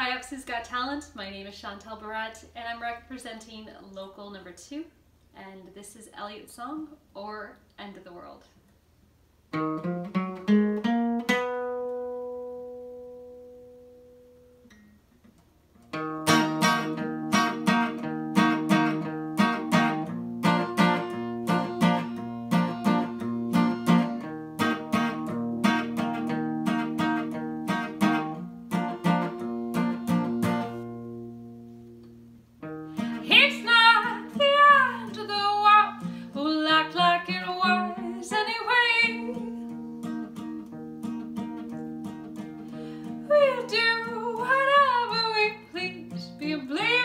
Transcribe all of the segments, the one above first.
Hi, OPSEU's Got Talent. My name is Chantal Barrette, and I'm representing local number two. And this is Elliott's song, or End of the World.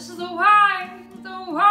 way the world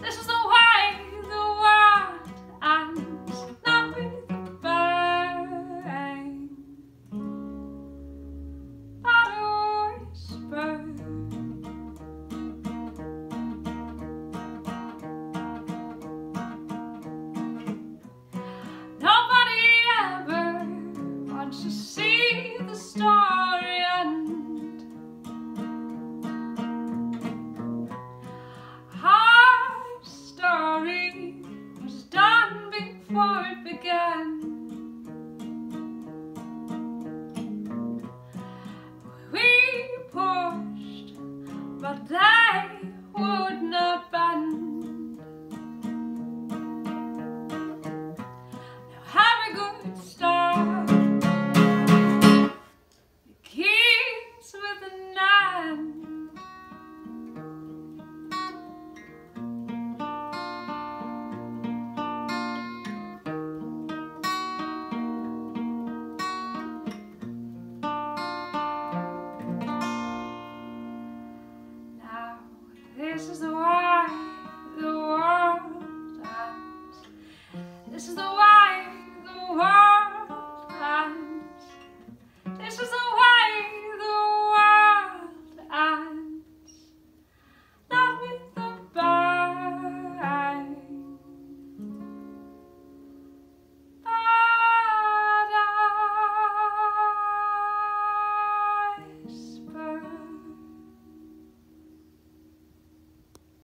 This is the it began. We pushed, but they would not bend. Now have a good start. This is the way the world ends. This is the